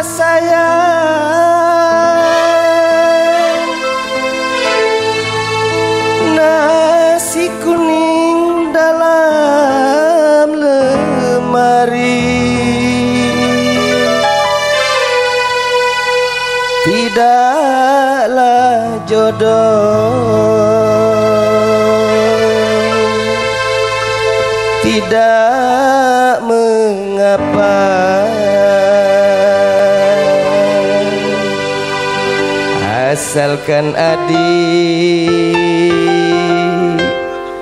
saya Nasi kuning dalam lemari. Tidaklah jodoh. Tidak mengapa. Asalkan adik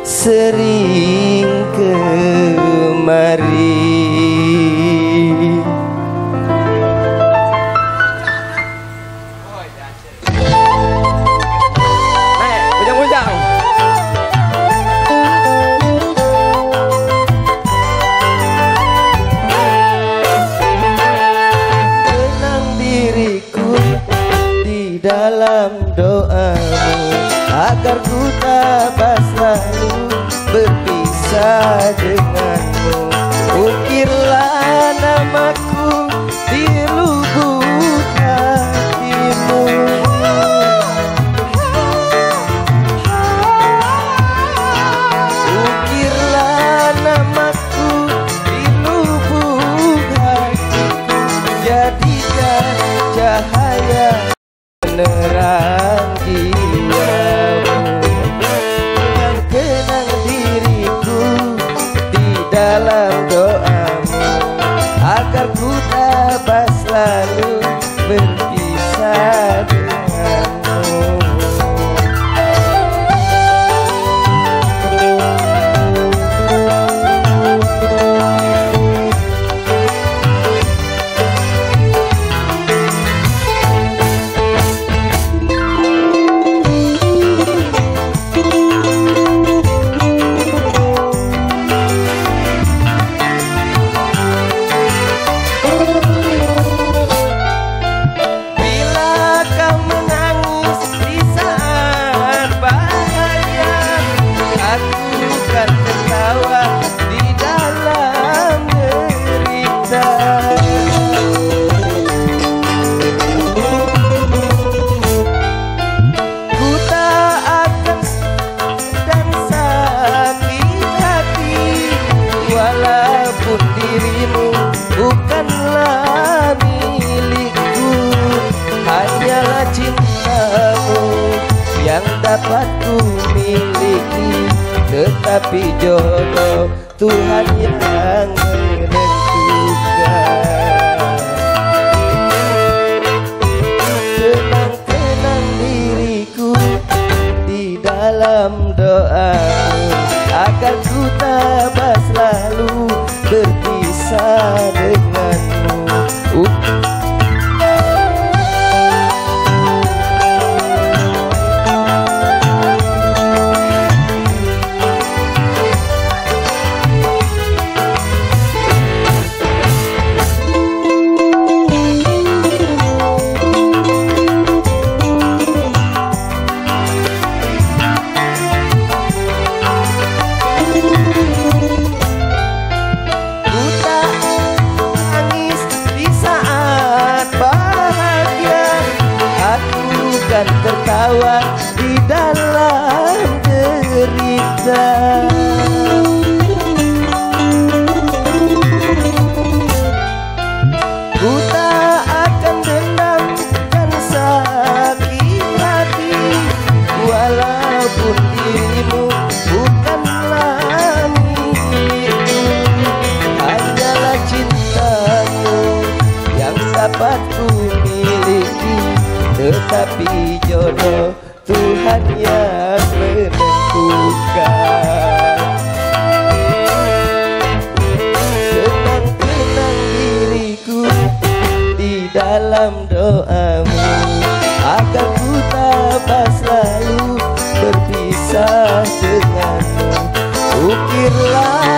sering kemari dalam doamu Agar ku tak selalu berpisah denganmu. Ukirlah namaku Hare Tetapi jodoh Tuhan yang menentukan. Tenang-tenang diriku di dalam doamu Agar ku tabah selalu berpisah Aku kan tertawa di dalam derita Tuhan yang menentukan. Tenang-tenang diriku di dalam doamu. Agar ku dapat selalu berpisah denganmu. Ukirlah